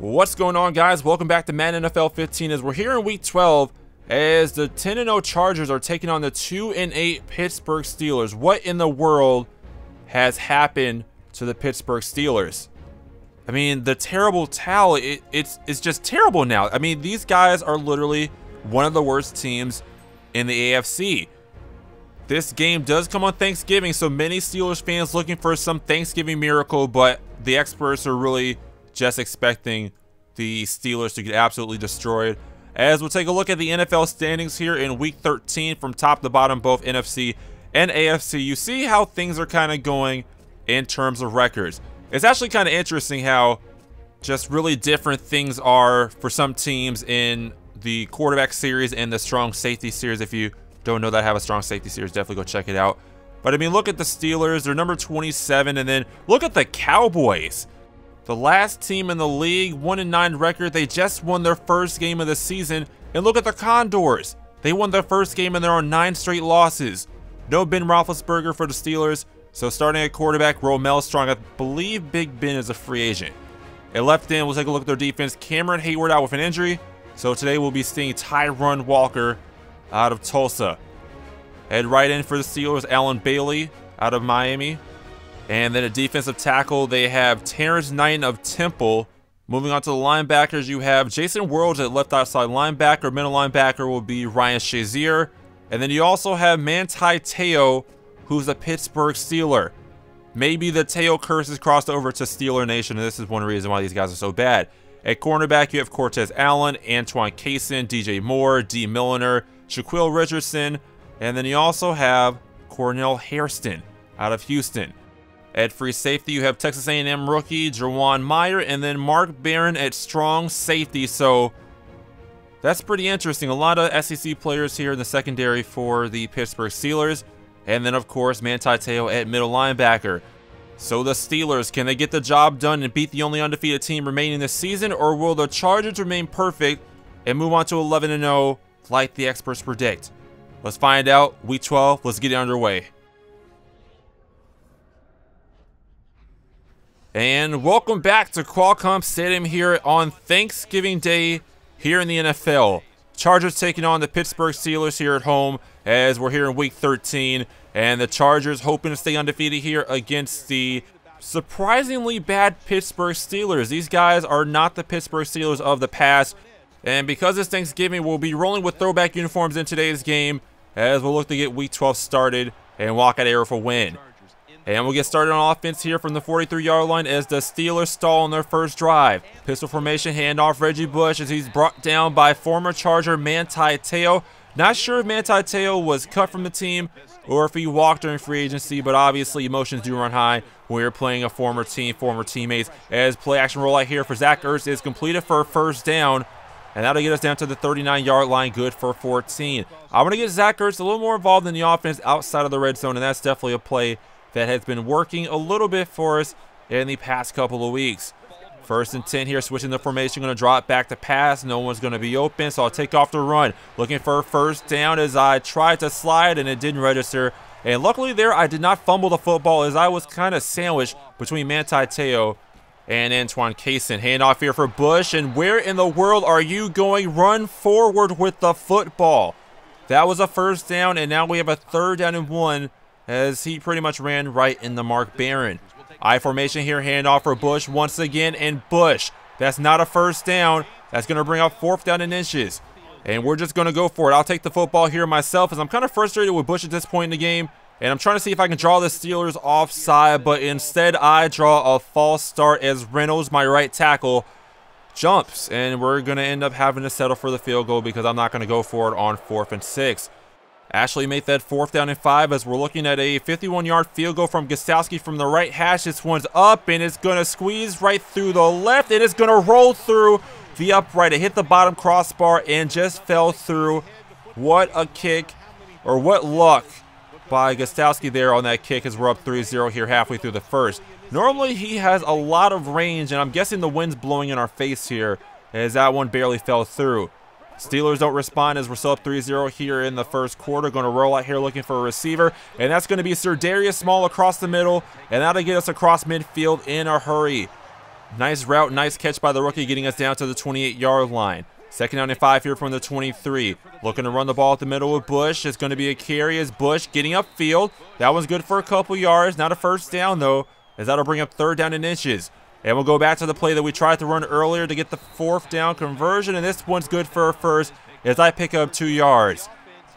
What's going on guys? Welcome back to Madden NFL 15 as we're here in week 12 as the 10-0 Chargers are taking on the 2-8 Pittsburgh Steelers. What in the world has happened to the Pittsburgh Steelers? I mean, the terrible towel, it, it's, it's just terrible now. I mean, these guys are literally one of the worst teams in the AFC. This game does come on Thanksgiving, so many Steelers fans looking for some Thanksgiving miracle, but the experts are really just expecting the Steelers to get absolutely destroyed. As we'll take a look at the NFL standings here in Week 13 from top to bottom, both NFC and AFC, you see how things are kind of going in terms of records. It's actually kind of interesting how just really different things are for some teams in the quarterback series and the strong safety series. If you don't know that I have a strong safety series, definitely go check it out. But I mean, look at the Steelers, they're number 27, and then look at the Cowboys. The last team in the league, 1-9 record, they just won their first game of the season. And look at the Condors. They won their first game and they're on 9 straight losses. No Ben Roethlisberger for the Steelers. So starting at quarterback, Romel Strong. I believe Big Ben is a free agent. At left end, we'll take a look at their defense. Cameron Heyward out with an injury. So today we'll be seeing Tyron Walker out of Tulsa. At right end for the Steelers, Allen Bailey out of Miami. And then a defensive tackle, they have Terrance Knighton of Temple. Moving on to the linebackers, you have Jason Worilds at left outside linebacker. Middle linebacker will be Ryan Shazier. And then you also have Manti Te'o, who's a Pittsburgh Steeler. Maybe the Te'o curse has crossed over to Steeler Nation, and this is one reason why these guys are so bad. At cornerback, you have Cortez Allen, Antoine Cason, DJ Moore, D. Milliner, Shaquille Richardson, and then you also have Cornell Hairston out of Houston. At free safety, you have Texas A&M rookie Jawan Meyer and then Mark Barron at strong safety. So that's pretty interesting. A lot of SEC players here in the secondary for the Pittsburgh Steelers. And then, of course, Manti Te'o at middle linebacker. So the Steelers, can they get the job done and beat the only undefeated team remaining this season? Or will the Chargers remain perfect and move on to 11-0 like the experts predict? Let's find out. Week 12, let's get it underway. And welcome back to Qualcomm Stadium here on Thanksgiving Day here in the NFL. Chargers taking on the Pittsburgh Steelers here at home as we're here in week 13. And the Chargers hoping to stay undefeated here against the surprisingly bad Pittsburgh Steelers. These guys are not the Pittsburgh Steelers of the past. And because it's Thanksgiving, we'll be rolling with throwback uniforms in today's game as we'll look to get week 12 started and walk out air for win. And we'll get started on offense here from the 43-yard line as the Steelers stall on their first drive. Pistol formation, handoff Reggie Bush as he's brought down by former Charger Manti Te'o. Not sure if Manti Te'o was cut from the team or if he walked during free agency, but obviously emotions do run high when you're playing a former team, former teammates. As play action rollout here for Zach Ertz is completed for first down. And that'll get us down to the 39-yard line, good for 14. I want to get Zach Ertz a little more involved in the offense outside of the red zone, and that's definitely a play that has been working a little bit for us in the past couple of weeks. First and 10 here, switching the formation, going to drop back to pass. No one's going to be open, so I'll take off the run. Looking for a first down as I tried to slide and it didn't register. And luckily there, I did not fumble the football as I was kind of sandwiched between Manti Te'o and Antoine Cason. Handoff here for Bush, and where in the world are you going? Run forward with the football. That was a first down, and now we have a third down and one as he pretty much ran right in the Mark Barron. I formation here, handoff for Bush once again, and Bush. That's not a first down. That's going to bring up fourth down in inches. And we're just going to go for it. I'll take the football here myself as I'm kind of frustrated with Bush at this point in the game. And I'm trying to see if I can draw the Steelers offside, but instead I draw a false start as Reynolds, my right tackle, jumps. And we're going to end up having to settle for the field goal because I'm not going to go for it on fourth and six. Ashley made that fourth down and five as we're looking at a 51-yard field goal from Gostkowski from the right hash. This one's up and it's going to squeeze right through the left and it's going to roll through the upright. It hit the bottom crossbar and just fell through. What a kick or what luck by Gostkowski there on that kick as we're up 3-0 here halfway through the first. Normally he has a lot of range and I'm guessing the wind's blowing in our face here as that one barely fell through. Steelers don't respond as we're still up 3-0 here in the first quarter. Going to roll out here looking for a receiver. And that's going to be Sedarius Small across the middle. And that'll get us across midfield in a hurry. Nice route, nice catch by the rookie, getting us down to the 28-yard line. Second down and five here from the 23. Looking to run the ball at the middle with Bush. It's going to be a carry as Bush getting upfield. That one's good for a couple yards. Not a first down, though, as that'll bring up third down in inches. And we'll go back to the play that we tried to run earlier to get the fourth down conversion. And this one's good for a first as I pick up two yards.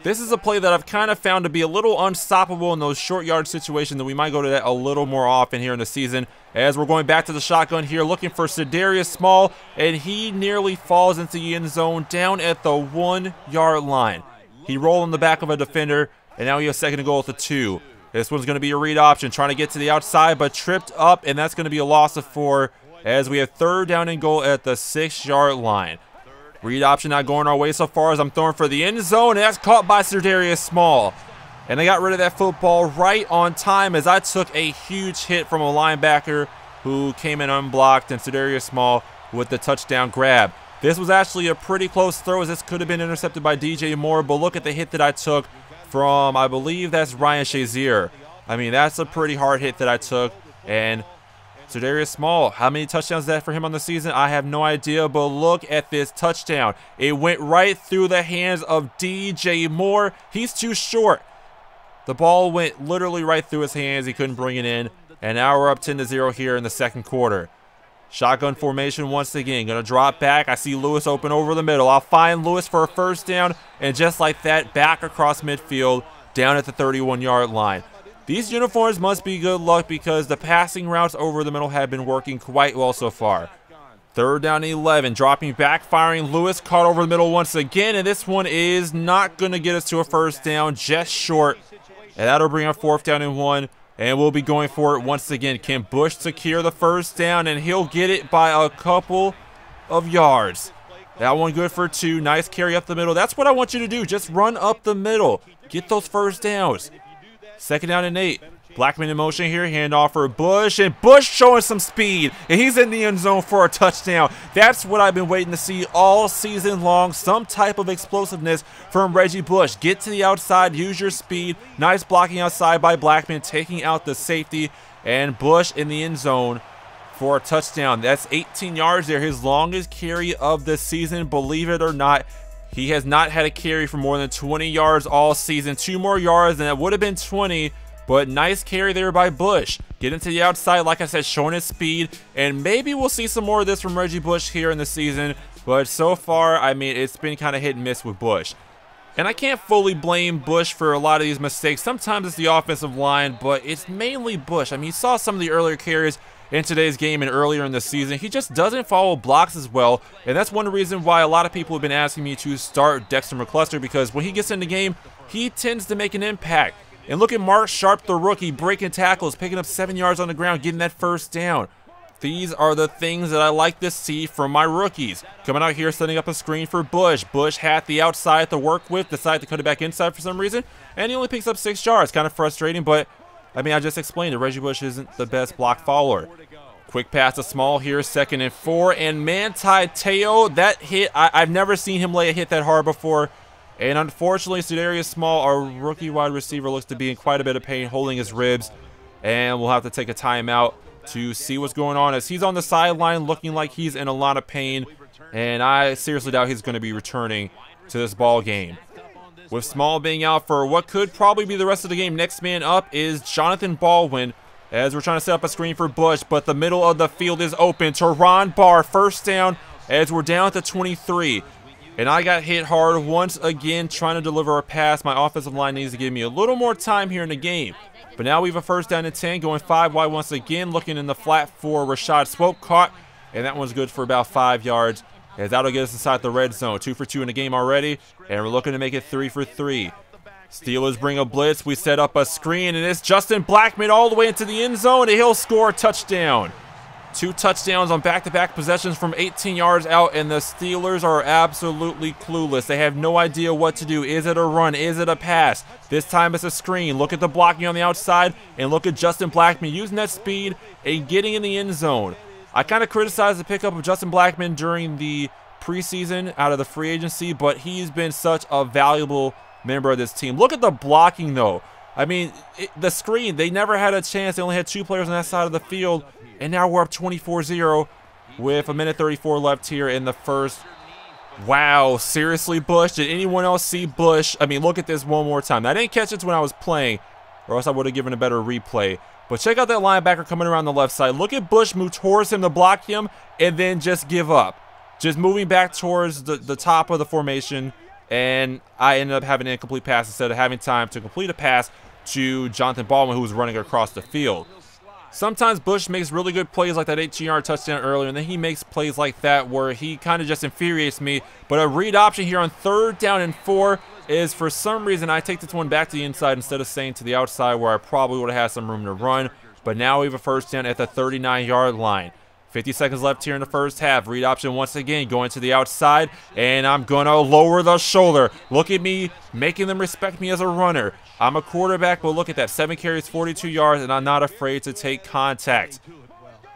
This is a play that I've kind of found to be a little unstoppable in those short yard situations that we might go to that a little more often here in the season. As we're going back to the shotgun here, looking for Sedarius Small, and he nearly falls into the end zone down at the one yard line. He rolled in the back of a defender, and now he has second and goal at the two. This one's going to be a read option, trying to get to the outside, but tripped up, and that's going to be a loss of four as we have third down and goal at the six yard line. Read option not going our way so far as I'm throwing for the end zone. And that's caught by Sedarius Small. And they got rid of that football right on time as I took a huge hit from a linebacker who came in unblocked and Sedarius Small with the touchdown grab. This was actually a pretty close throw as this could have been intercepted by DJ Moore, but look at the hit that I took from, I believe that's Ryan Shazier. I mean, that's a pretty hard hit that I took, and Darius Small, how many touchdowns is that for him on the season? I have no idea, but look at this touchdown. It went right through the hands of DJ Moore. He's too short. The ball went literally right through his hands. He couldn't bring it in. And now we're up 10 to 0 here in the second quarter. Shotgun formation once again. Going to drop back. I see Lewis open over the middle. I'll find Lewis for a first down. And just like that, back across midfield, down at the 31 yard line. These uniforms must be good luck because the passing routes over the middle have been working quite well so far. Third down 11, dropping back, firing Lewis, caught over the middle once again, and this one is not going to get us to a first down, just short. And that'll bring up fourth down and one, and we'll be going for it once again. Can Bush secure the first down, and he'll get it by a couple of yards. That one good for two. Nice carry up the middle. That's what I want you to do. Just run up the middle. Get those first downs. Second down and eight. Blackmon in motion here, handoff for Bush, and Bush showing some speed, and he's in the end zone for a touchdown. That's what I've been waiting to see all season long, some type of explosiveness from Reggie Bush. Get to the outside, use your speed. Nice blocking outside by Blackmon, taking out the safety, and Bush in the end zone for a touchdown. That's 18 yards there, his longest carry of the season, believe it or not. He has not had a carry for more than 20 yards all season. Two more yards, and it would have been 20. But nice carry there by Bush. Getting to the outside, like I said, showing his speed. And maybe we'll see some more of this from Reggie Bush here in the season. But so far, I mean, it's been kind of hit and miss with Bush. And I can't fully blame Bush for a lot of these mistakes. Sometimes it's the offensive line, but it's mainly Bush. I mean, you saw some of the earlier carries in today's game and earlier in the season. He just doesn't follow blocks as well, and that's one reason why a lot of people have been asking me to start Dexter McCluster because when he gets in the game, he tends to make an impact. And look at Mark Sharp, the rookie, breaking tackles, picking up seven yards on the ground, getting that first down. These are the things that I like to see from my rookies. Coming out here, setting up a screen for Bush. Bush had the outside to work with, decided to cut it back inside for some reason, and he only picks up six yards. Kind of frustrating, but I mean, I just explained it. Reggie Bush isn't the best block follower. Quick pass to Small here, second and four. And Manti Te'o, that hit, I, have never seen him lay a hit that hard before. And unfortunately, Sedarius Small, our rookie wide receiver, looks to be in quite a bit of pain, holding his ribs. And we'll have to take a timeout to see what's going on as he's on the sideline looking like he's in a lot of pain. And I seriously doubt he's going to be returning to this ball game. With Small being out for what could probably be the rest of the game, next man up is Jonathan Baldwin. As we're trying to set up a screen for Bush, but the middle of the field is open. Ron Barr, first down, as we're down at the 23. And I got hit hard once again trying to deliver a pass. My offensive line needs to give me a little more time here in the game. But now we have a first down and 10, going 5 wide once again, looking in the flat for Rashad Swope caught. And that one's good for about 5 yards. As that'll get us inside the red zone. Two for two in the game already, and we're looking to make it three for three. Steelers bring a blitz. We set up a screen, and it's Justin Blackmon all the way into the end zone, and he'll score a touchdown. Two touchdowns on back-to-back -back possessions from 18 yards out, and the Steelers are absolutely clueless. They have no idea what to do. Is it a run? Is it a pass? This time it's a screen. Look at the blocking on the outside, and look at Justin Blackmon using that speed and getting in the end zone. I kind of criticized the pickup of Justin Blackmon during the preseason out of the free agency, but he's been such a valuable member of this team. Look at the blocking, though. I mean, it, the screen, they never had a chance. They only had two players on that side of the field, and now we're up 24-0 with a minute 34 left here in the first. Wow, seriously, Bush? Did anyone else see Bush? I mean, look at this one more time. I didn't catch it when I was playing, or else I would have given a better replay. But check out that linebacker coming around the left side. Look at Bush move towards him to block him, and then just give up. Just moving back towards the, the top of the formation, and I ended up having an incomplete pass instead of having time to complete a pass to Jonathan Baldwin, who was running across the field. Sometimes Bush makes really good plays like that 18-yard touchdown earlier, and then he makes plays like that where he kind of just infuriates me. But a read option here on third down and four is for some reason I take this one back to the inside instead of staying to the outside where I probably would have had some room to run. But now we have a first down at the 39-yard line. 50 seconds left here in the first half. Read option once again going to the outside, and I'm going to lower the shoulder. Look at me making them respect me as a runner. I'm a quarterback, but look at that. Seven carries, 42 yards, and I'm not afraid to take contact.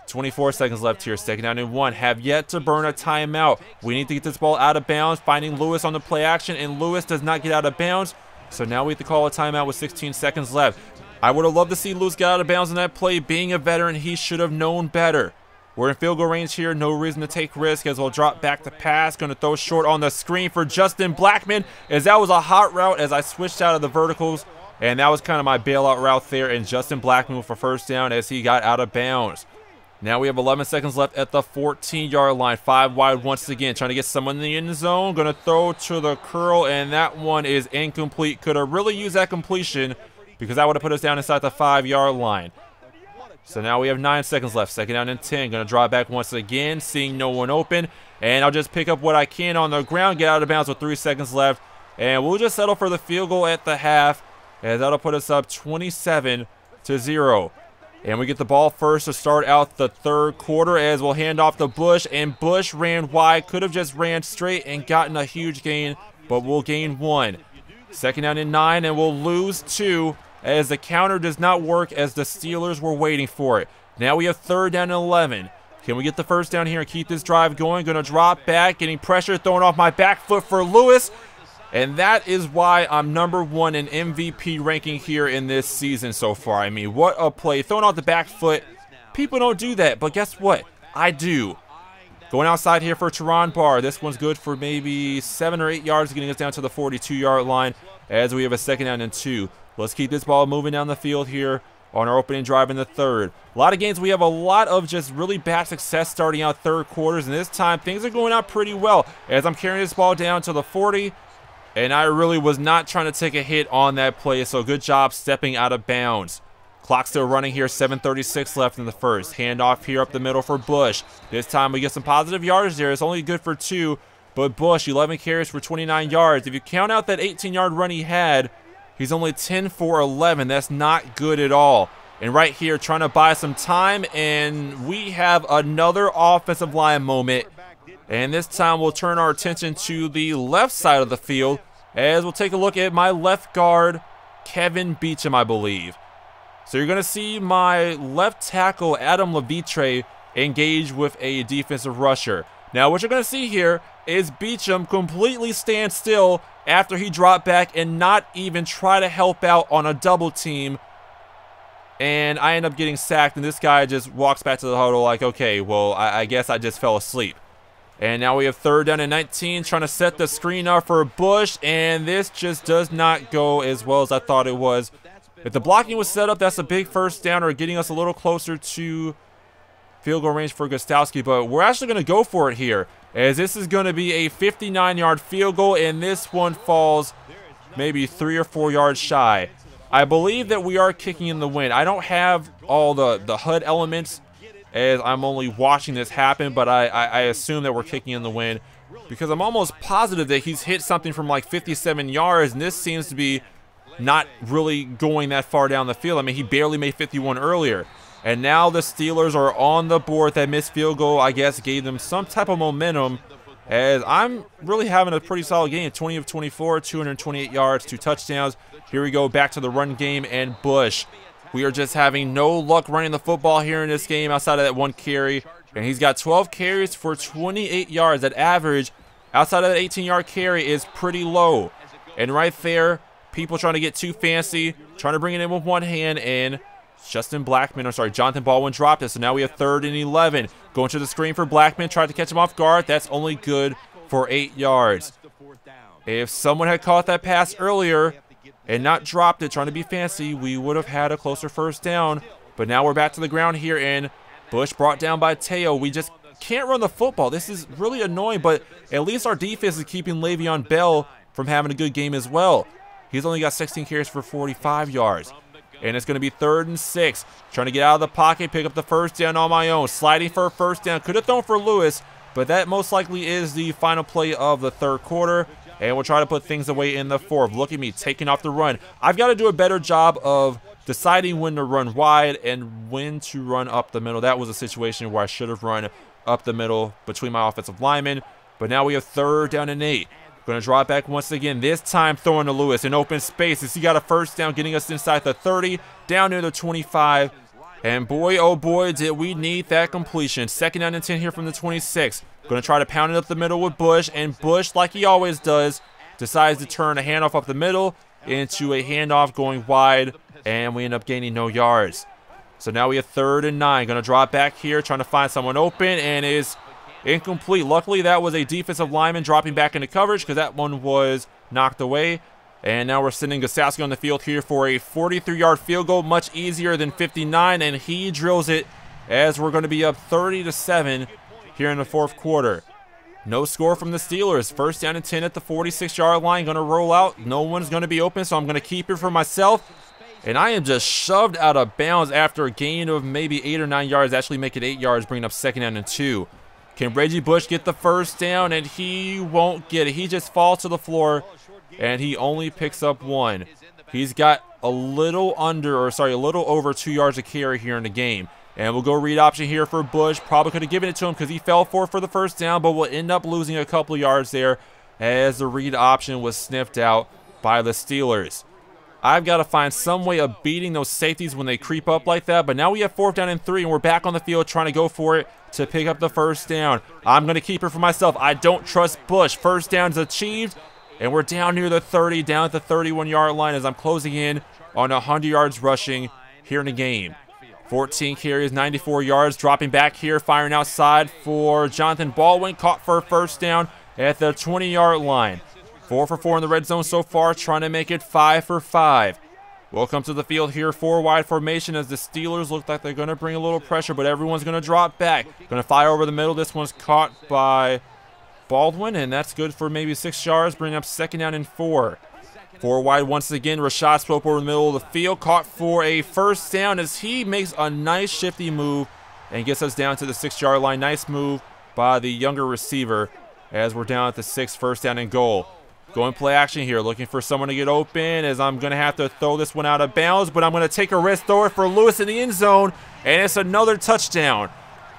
24 seconds left here. Second down and one. Have yet to burn a timeout. We need to get this ball out of bounds. Finding Lewis on the play action, and Lewis does not get out of bounds. So now we have to call a timeout with 16 seconds left. I would have loved to see Lewis get out of bounds in that play. Being a veteran, he should have known better. We're in field goal range here. No reason to take risk as we'll drop back to pass. Going to throw short on the screen for Justin Blackmon as that was a hot route as I switched out of the verticals. And that was kind of my bailout route there. And Justin Blackmon for first down as he got out of bounds. Now we have 11 seconds left at the 14-yard line. Five wide once again. Trying to get someone in the end zone. Going to throw to the curl, and that one is incomplete. Could have really used that completion because that would have put us down inside the five-yard line. So now we have nine seconds left. Second down and 10. Going to draw back once again, seeing no one open. And I'll just pick up what I can on the ground, get out of bounds with three seconds left. And we'll just settle for the field goal at the half, as that'll put us up 27 to 0. And we get the ball first to start out the third quarter as we'll hand off to Bush. And Bush ran wide, could have just ran straight and gotten a huge gain, but we'll gain one. Second down and nine, and we'll lose two as the counter does not work as the Steelers were waiting for it. Now we have third down and 11. Can we get the first down here and keep this drive going? Going to drop back, getting pressure thrown off my back foot for Lewis. And that is why I'm number one in MVP ranking here in this season so far. I mean, what a play. Throwing off the back foot. People don't do that, but guess what? I do. Going outside here for Teron Barr. This one's good for maybe seven or eight yards, getting us down to the 42-yard line as we have a second down and two. Let's keep this ball moving down the field here on our opening drive in the third. A lot of games we have a lot of just really bad success starting out third quarters, and this time things are going out pretty well as I'm carrying this ball down to the 40, and I really was not trying to take a hit on that play, so good job stepping out of bounds. Clock still running here, 7.36 left in the first. Handoff here up the middle for Bush. This time we get some positive yards there. It's only good for two, but Bush, 11 carries for 29 yards. If you count out that 18-yard run he had, He's only 10 for 11. That's not good at all. And right here, trying to buy some time, and we have another offensive line moment. And this time, we'll turn our attention to the left side of the field as we'll take a look at my left guard, Kelvin Beachum, I believe. So you're going to see my left tackle, Adam Levitre, engage with a defensive rusher. Now, what you're going to see here is Beachum completely stand still after he dropped back and not even try to help out on a double team. And I end up getting sacked, and this guy just walks back to the huddle like, okay, well, I, I guess I just fell asleep. And now we have third down and 19, trying to set the screen up for Bush, and this just does not go as well as I thought it was. If the blocking was set up, that's a big first down or getting us a little closer to field goal range for Gostkowski, but we're actually going to go for it here as this is going to be a 59-yard field goal, and this one falls maybe three or four yards shy. I believe that we are kicking in the wind. I don't have all the, the HUD elements as I'm only watching this happen, but I, I, I assume that we're kicking in the wind because I'm almost positive that he's hit something from like 57 yards, and this seems to be not really going that far down the field. I mean, he barely made 51 earlier. And now the Steelers are on the board. That missed field goal, I guess, gave them some type of momentum. As I'm really having a pretty solid game. 20 of 24, 228 yards, two touchdowns. Here we go back to the run game and Bush. We are just having no luck running the football here in this game outside of that one carry. And he's got 12 carries for 28 yards. That average outside of that 18-yard carry is pretty low. And right there, people trying to get too fancy, trying to bring it in with one hand, and Justin Blackmon, I'm sorry, Jonathan Baldwin dropped it, so now we have third and 11. Going to the screen for Blackmon, tried to catch him off guard. That's only good for eight yards. If someone had caught that pass earlier and not dropped it, trying to be fancy, we would have had a closer first down. But now we're back to the ground here, and Bush brought down by Te'o. We just can't run the football. This is really annoying, but at least our defense is keeping Le'Veon Bell from having a good game as well. He's only got 16 carries for 45 yards. And it's going to be third and six. Trying to get out of the pocket, pick up the first down on my own. Sliding for a first down. Could have thrown for Lewis, but that most likely is the final play of the third quarter. And we'll try to put things away in the fourth. Look at me taking off the run. I've got to do a better job of deciding when to run wide and when to run up the middle. That was a situation where I should have run up the middle between my offensive linemen. But now we have third down and eight. Going to draw back once again. This time throwing to Lewis in open spaces. He got a first down, getting us inside the 30, down near the 25. And boy, oh boy, did we need that completion. Second down and 10 here from the 26. Going to try to pound it up the middle with Bush. And Bush, like he always does, decides to turn a handoff up the middle into a handoff going wide. And we end up gaining no yards. So now we have third and nine. Going to it back here, trying to find someone open. And is Incomplete. Luckily, that was a defensive lineman dropping back into coverage because that one was knocked away. And now we're sending Gostkowski on the field here for a 43-yard field goal, much easier than 59, and he drills it as we're going to be up 30 to 7 here in the fourth quarter. No score from the Steelers. First down and 10 at the 46-yard line. Going to roll out. No one's going to be open, so I'm going to keep it for myself. And I am just shoved out of bounds after a gain of maybe 8 or 9 yards. Actually make it 8 yards, bringing up second down and 2. Can Reggie Bush get the first down? And he won't get it. He just falls to the floor, and he only picks up one. He's got a little under, or sorry, a little over two yards of carry here in the game. And we'll go read option here for Bush. Probably could have given it to him because he fell for for the first down, but we'll end up losing a couple yards there as the read option was sniffed out by the Steelers. I've got to find some way of beating those safeties when they creep up like that. But now we have fourth down and three, and we're back on the field trying to go for it to pick up the first down. I'm going to keep it for myself. I don't trust Bush. First down is achieved, and we're down near the 30, down at the 31-yard line as I'm closing in on 100 yards rushing here in the game. 14 carries, 94 yards, dropping back here, firing outside for Jonathan Baldwin, caught for a first down at the 20-yard line. Four for four in the red zone so far, trying to make it five for five. Welcome to the field here, four wide formation as the Steelers look like they're going to bring a little pressure, but everyone's going to drop back. Going to fire over the middle. This one's caught by Baldwin, and that's good for maybe six yards, bringing up second down and four. Four wide once again. Rashad Swope over the middle of the field, caught for a first down as he makes a nice shifty move and gets us down to the six-yard line. Nice move by the younger receiver as we're down at the six, first down and goal. Going play action here, looking for someone to get open as I'm going to have to throw this one out of bounds, but I'm going to take a risk, throw it for Lewis in the end zone, and it's another touchdown.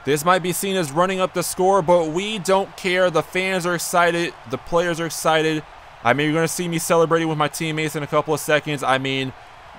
This might be seen as running up the score, but we don't care. The fans are excited. The players are excited. I mean, you're going to see me celebrating with my teammates in a couple of seconds. I mean,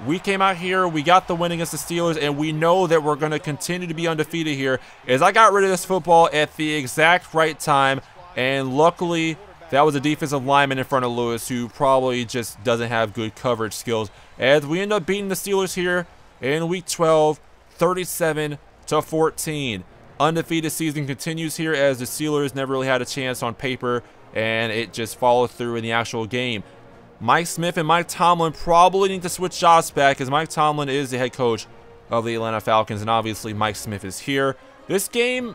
we came out here, we got the win against the Steelers, and we know that we're going to continue to be undefeated here as I got rid of this football at the exact right time, and luckily that was a defensive lineman in front of Lewis who probably just doesn't have good coverage skills. As we end up beating the Steelers here in week 12, 37 to 14. Undefeated season continues here as the Steelers never really had a chance on paper and it just followed through in the actual game. Mike Smith and Mike Tomlin probably need to switch jobs back because Mike Tomlin is the head coach of the Atlanta Falcons and obviously Mike Smith is here. This game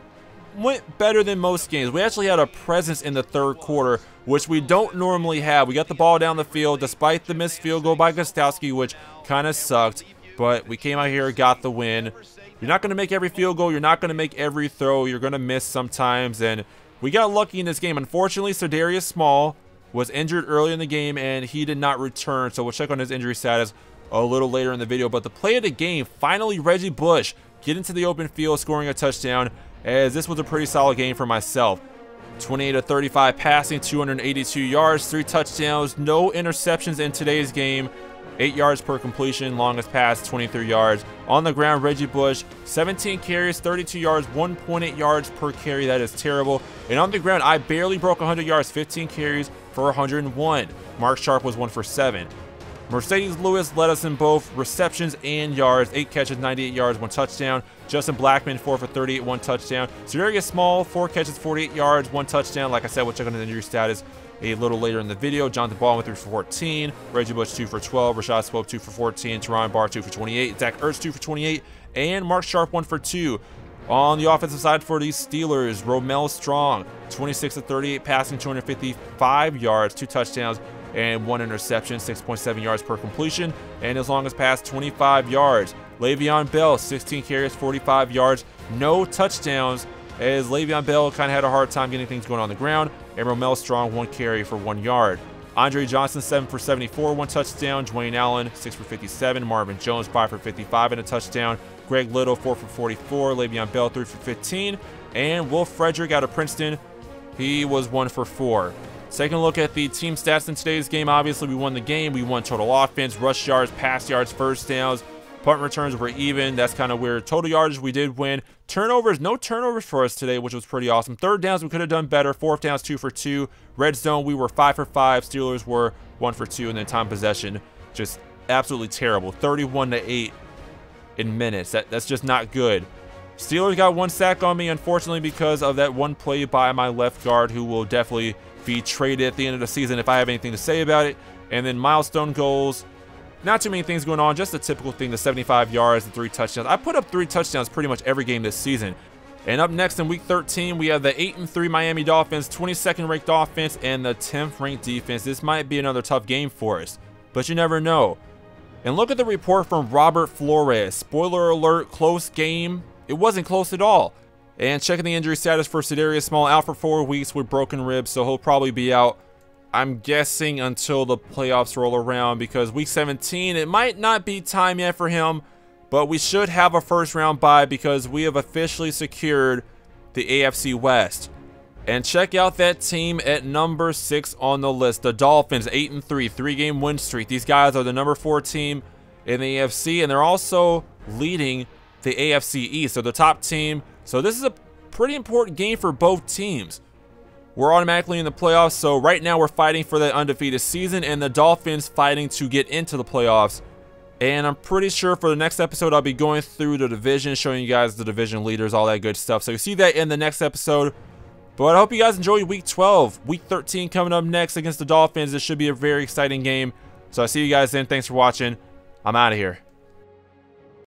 went better than most games. We actually had a presence in the third quarter, which we don't normally have. We got the ball down the field despite the missed field goal by Gostkowski, which kind of sucked. But we came out here, got the win. You're not going to make every field goal. You're not going to make every throw. You're going to miss sometimes. And we got lucky in this game. Unfortunately, Darius Small was injured early in the game, and he did not return. So we'll check on his injury status a little later in the video. But the play of the game, finally Reggie Bush getting to the open field, scoring a touchdown as this was a pretty solid game for myself. 28 to 35 passing, 282 yards, three touchdowns, no interceptions in today's game. 8 yards per completion, longest pass 23 yards. On the ground, Reggie Bush, 17 carries, 32 yards, 1.8 yards per carry. That is terrible. And on the ground, I barely broke 100 yards, 15 carries for 101. Mark Sharp was 1 for 7. Mercedes Lewis led us in both receptions and yards. 8 catches, 98 yards, 1 touchdown. Justin Blackmon, 4 for 38, 1 touchdown. Za'Darius Small, 4 catches, 48 yards, 1 touchdown. Like I said, we'll check on the injury status a little later in the video. Jonathan Baldwin, 3 for 14. Reggie Bush, 2 for 12. Rashad Swope, 2 for 14. Teron Barr, 2 for 28. Zach Ertz, 2 for 28. And Mark Sharp, 1 for 2. On the offensive side for these Steelers, Romel Strong, 26 to 38, passing 255 yards, two touchdowns, and one interception, 6.7 yards per completion, and as long as pass, 25 yards. Le'Veon Bell, 16 carries, 45 yards, no touchdowns, as Le'Veon Bell kind of had a hard time getting things going on the ground, and Romel Strong, one carry for one yard. Andre Johnson, 7 for 74, one touchdown. Dwayne Allen, 6 for 57. Marvin Jones, 5 for 55 and a touchdown. Greg Little, 4 for 44. Le'Veon Bell, 3 for 15. And Will Frederick out of Princeton, he was 1 for 4. A look at the team stats in today's game, obviously we won the game. We won total offense, rush yards, pass yards, first downs. Punt returns were even. That's kind of weird. Total yards we did win. Turnovers, no turnovers for us today, which was pretty awesome. Third downs, we could have done better. Fourth downs, two for two. Red zone, we were five for five. Steelers were one for two. And then time possession, just absolutely terrible. 31 to 8 in minutes. That, that's just not good. Steelers got one sack on me, unfortunately, because of that one play by my left guard, who will definitely be traded at the end of the season if I have anything to say about it. And then milestone goals. Not too many things going on, just the typical thing, the 75 yards, the three touchdowns. I put up three touchdowns pretty much every game this season. And up next in week 13, we have the 8 and 3 Miami Dolphins, 22nd ranked offense, and the 10th ranked defense. This might be another tough game for us, but you never know. And look at the report from Robert Flores. Spoiler alert, close game. It wasn't close at all. And checking the injury status for Za'Darius Small, out for four weeks with broken ribs, so he'll probably be out I'm guessing until the playoffs roll around because week 17, it might not be time yet for him, but we should have a first round bye because we have officially secured the AFC West. And check out that team at number six on the list. The Dolphins, 8 and 3, three game win streak. These guys are the number four team in the AFC, and they're also leading the AFC East. So the top team. So this is a pretty important game for both teams we're automatically in the playoffs. So right now we're fighting for the undefeated season and the Dolphins fighting to get into the playoffs. And I'm pretty sure for the next episode, I'll be going through the division, showing you guys the division leaders, all that good stuff. So you see that in the next episode. But I hope you guys enjoyed week 12. Week 13 coming up next against the Dolphins. This should be a very exciting game. So I see you guys then. Thanks for watching. I'm out of here.